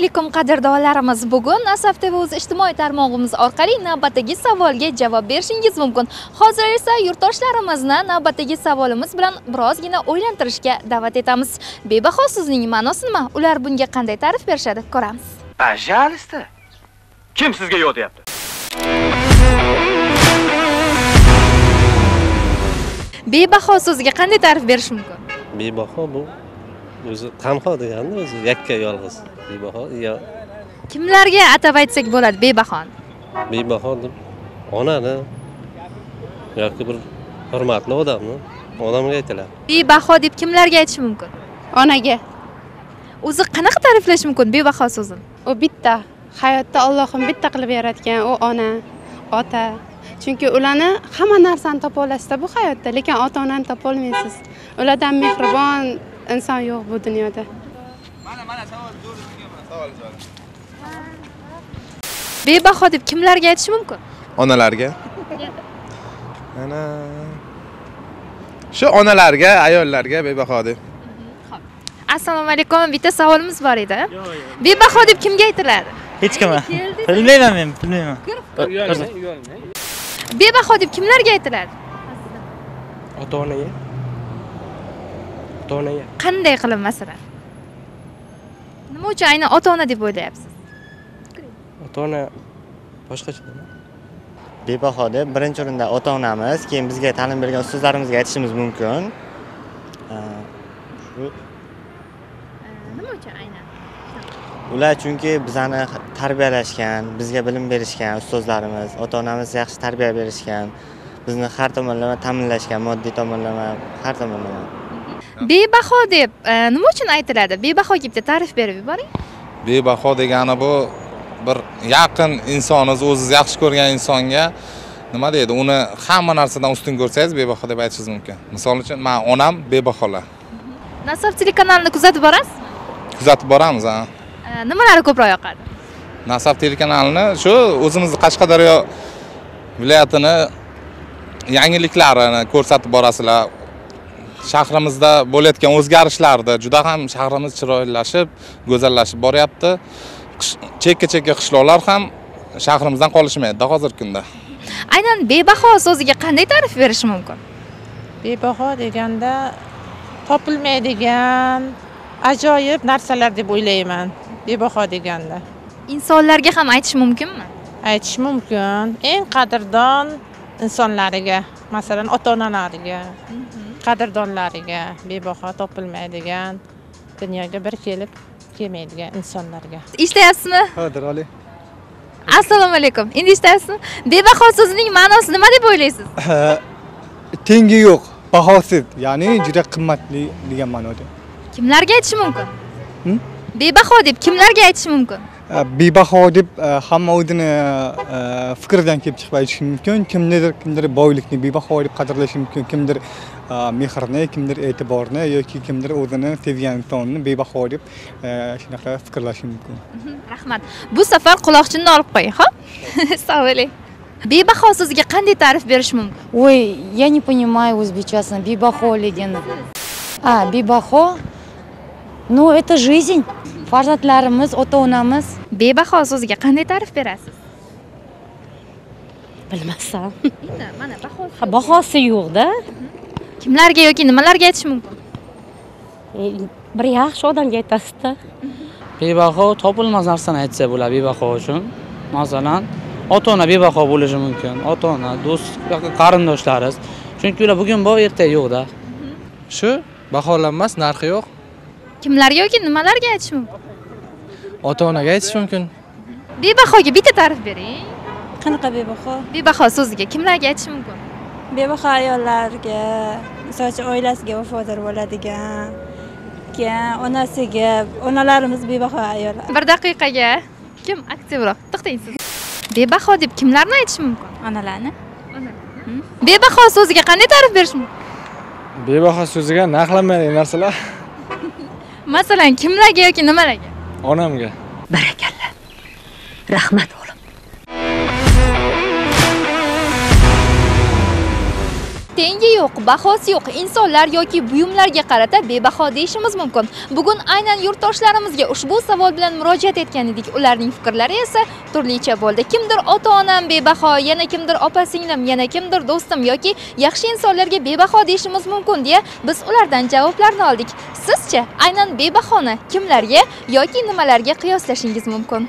alaykum qadrdonlarimiz. Bugun nasaf tv o'z ijtimoiy tarmog'imiz orqali navbatdagi savolga javob berishingiz mumkin. Hozir esa yurtdoshlarimizni navbatdagi savolimiz bilan birozgina o'ylantirishga da'vat etamiz. Bebaho so'zning ma'nosi nima ular bunga qanday ta'rif berishadi? Ko'ramiz. Пожалуйста. Kim sizga yo'q deyapti? bebaho so'ziga qanday ta'rif berish mumkin? Bebaho bu o'zi tanho degani o'zi yakka yolg'iz bebaho yo kimlarga atab aytsak bo'ladi bebahoni bebaho deb onani yoki bir hurmatli odamni odamga aytiladi bebaho deb kimlarga aytish mumkin? Onaga. O'zi qanaqa ta'riflash mumkin bebaho so'zini? U bitta hayotda Allohim bitta qilib yaratgan u ona ota. Chunki ularni hamma narsani topa olasizda bu hayotda lekin ota onani topa olmaysiz. Ulardan mehribon inson yo'q bu dunyoda bebaho deb kimlarga aytish mumkin? Onalarga. Ana. Shu onalarga ayollarga bebaho deb. Assalomu alaykum bitta savolimiz bor edi. Bebaho deb kimga aytiladi hech kim bilmayman men bilmayman. Bebaho deb kimlarga aytiladi ota onaga ota onaga qanday qilib masalan? Nima uchun aynan ota ona deb o'ylayapsiz? Ota ona boshqacha bebaho deb birinchi o'rinda ota onamiz keyin bizga ta'lim bergan ustozlarimizga aytishimiz mumkin. Nima uchun aynan? Ular chunki bizani tarbiyalashgan bizga bilim berishgan ustozlarimiz ota onamiz yaxshi tarbiya berishgan bizni har tomonlama ta'minlashgan moddiy tomonlama har tomonlama bebaho deb e, nima uchun aytiladi? Bebahoga bitta ta'rif berib yuboring. Bebaho degani bu bir yaqin insonimiz o'zingiz yaxshi ko'rgan insonga nima deydi? Uni hamma narsadan ustun ko'rsangiz bebaho deb aytishingiz mumkin. Misol uchun man onam bebaholar. Nasaf telekanalini kuzatib borasiz? Kuzatib boramiz ha. E, nimalari ko'proq yoqadi? Nasaf telekanalini shu o'zimizni qashqadaryo viloyatini yangiliklarini ko'rsatib borasizlar shahrimizda bo'layotgan o'zgarishlarni juda ham shahrimiz chiroylashib go'zallashib boryapti. Chekka chekka qishloqlar ham shahrimizdan qolishmaydida hozirgi kunda. Aynan bebaho so'ziga qanday ta'rif berish mumkin? Bebaho deganda topilmaydigan ajoyib narsalar deb o'ylayman. Bebaho deganda. Insonlarga ham aytish mumkinmi? Aytish mumkin. Eng qadrdon insonlariga masalan ota onalariga qadrdonlariga bebaho topilmaydigan dunyoga bir kelib kelmaydigan insonlarga. Eshityapsizmi hozir oli assalomu alaykum. Endi eshityapsizmi bebaho so'zining ma'nosi nima deb o'ylaysiz? Tengi yo'q bahosiz ya'ni juda qimmatli degan ma'noda kimlarga aytish mumkin? Hm? bebaho deb kimlarga aytish mumkin bebaho deb hamma o'zini fikridan kelib chiqib aytishi mumkin kimnidir kimdir boylikni bebaho deb qadrlashi mumkin kimdir mehrni kimdir e'tiborni yoki kimdir o'zini sevgan insonni bebaho deb shunaqa fikrlashi mumkin rahmat bu safar quloqchinni olib qo'ying ho'p sog' bo'ling bebaho so'ziga qanday ta'rif berish mumkin Ой, я не понимаю узбечасно. Бибахо легенда. А, бибахо? Ну, это жизнь. Farzandlarimiz, ota-onamiz. bebaho so'ziga qanday ta'rif berasiz Bilmasam. endi mana bahosi Ha, bahosi yo'q-da. kimlarga yoki nimalarga aytish mumkin E, Bir yaxshi odamga aytasizda. bebaho topilmas narsani aytsa bo'ladi bebaho uchun masalan ota ona bebaho bo'lishi mumkin ota ona do'st yoki qarindoshlariz chunki ular bugun bor ertaga yo'qda shu baholanmas narxi yo'q kimlarga yoki nimalarga aytish mumkin? Ota onaga aytish mumkin. Bebahoga bitta ta'rif bering. Qanaqa bebaho? Bebaho so'ziga kimlarga aytish mumkin? Bebaho ayollarga misol uchun oilasiga vafodor bo'ladigan keyin onasiga onalarimiz bebaho ayollar bir daqiqaga. Kim aktivroq? To'xtang siz bebaho deb kimlarni aytish mumkin? Onalarni. Bebaho so'ziga qanday ta'rif berish mumkin? Bebaho so'ziga narxlanmaydigan narsalar masalan kimlarga yoki nimalarga onamga. Barakalla. Rahmat o'g'lim. tengi yo'q bahosi yo'q insonlar yoki buyumlarga qarata bebaho deyishimiz mumkin. Bugun aynan yurtdoshlarimizga ushbu savol bilan murojaat etgan edik. Ularning fikrlari esa turlicha bo'ldi. Kimdir ota onam bebaho yana kimdir opa singlim yana kimdir do'stim yoki yaxshi insonlarga bebaho deyishimiz mumkin deya biz ulardan javoblarni oldik sizcha aynan bebahoni kimlarga yoki nimalarga qiyoslashingiz mumkin?